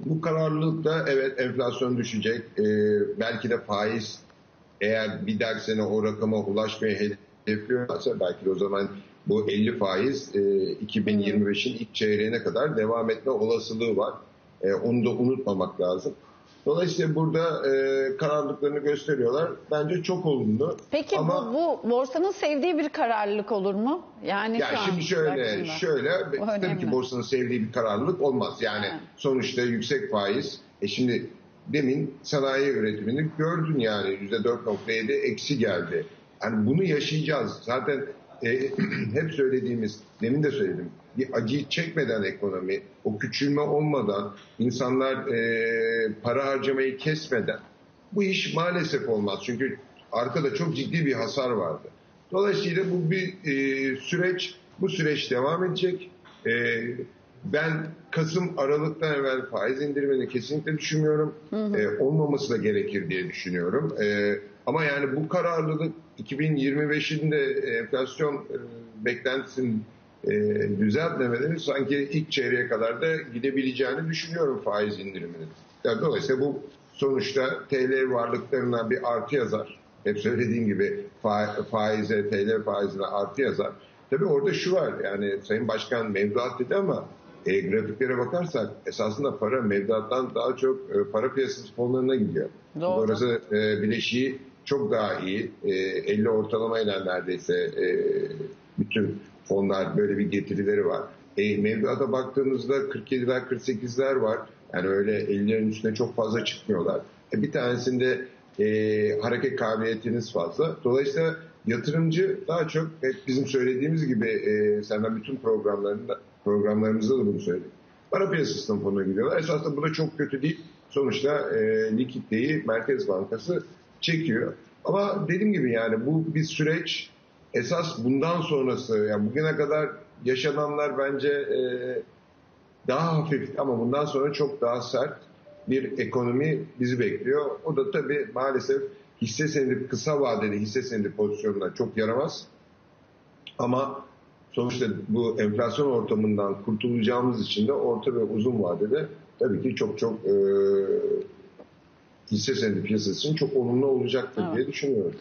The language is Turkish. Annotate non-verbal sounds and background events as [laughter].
Bu kararlılıkta evet enflasyon düşecek. Ee, belki de faiz eğer bir dahaki sene o rakama ulaşmayı hedefliyorlarsa belki de o zaman bu 50 faiz e, 2025'in ilk çeyreğine kadar devam etme olasılığı var. E, onu da unutmamak lazım. Dolayısıyla burada e, kararlılıklarını gösteriyorlar. Bence çok olumlu. Peki Ama, bu, bu borsanın sevdiği bir kararlılık olur mu? Yani ya şu an şimdi şöyle baktığında. şöyle Bu tabii ki borsanın sevdiği bir kararlılık olmaz. Yani Ha. sonuçta yüksek faiz. E şimdi demin sanayi üretimini gördün yani %4.7 eksi geldi. Yani bunu yaşayacağız. Zaten e, [clears throat] hep söylediğimiz, demin de söyledim. Bir acıyı çekmeden ekonomi, o küçülme olmadan, insanlar e, para harcamayı kesmeden bu iş maalesef olmaz. Çünkü arkada çok ciddi bir hasar vardı. Dolayısıyla bu bir e, süreç, bu süreç devam edecek. E, ben Kasım Aralık'tan evvel faiz indirimini kesinlikle düşünmüyorum. E, olmaması da gerekir diye düşünüyorum. E, ama yani bu kararlılık 2025'in de enflasyon e, beklentisinin e, düzeltmemeleri sanki ilk çeyreğe kadar da gidebileceğini düşünüyorum faiz indiriminin. Yani dolayısıyla bu sonuçta TL varlıklarına bir artı yazar. Hep söylediğim gibi fa- faize, TL faizine artı yazar. Tabii orada şu var yani Sayın Başkan mevduat dedi ama e, grafiklere bakarsak esasında para mevduattan daha çok e, para piyasası fonlarına gidiyor. Doğru. Orası e, bileşiği çok daha iyi. E, 50 ortalamayla neredeyse e, bütün fonlar böyle bir getirileri var. E, mevduata baktığınızda 47'ler 48'ler var. Yani öyle 50'lerin üstüne çok fazla çıkmıyorlar. E, bir tanesinde e, hareket kabiliyetiniz fazla. Dolayısıyla yatırımcı daha çok hep bizim söylediğimiz gibi e, senden bütün programlarında programlarımızda da bunu söyledik. Para piyasasının fonuna gidiyorlar. Esasında bu da çok kötü değil. Sonuçta e, likiditeyi Merkez Bankası çekiyor. Ama dediğim gibi yani bu bir süreç. Esas bundan sonrası yani bugüne kadar yaşananlar bence e, daha hafif ama bundan sonra çok daha sert bir ekonomi bizi bekliyor. O da tabii maalesef hisse senedi kısa vadeli hisse senedi pozisyonuna çok yaramaz. Ama sonuçta bu enflasyon ortamından kurtulacağımız için de orta ve uzun vadede tabii ki çok çok e, hisse senedi piyasası için çok olumlu olacaktır Evet. diye düşünüyorum.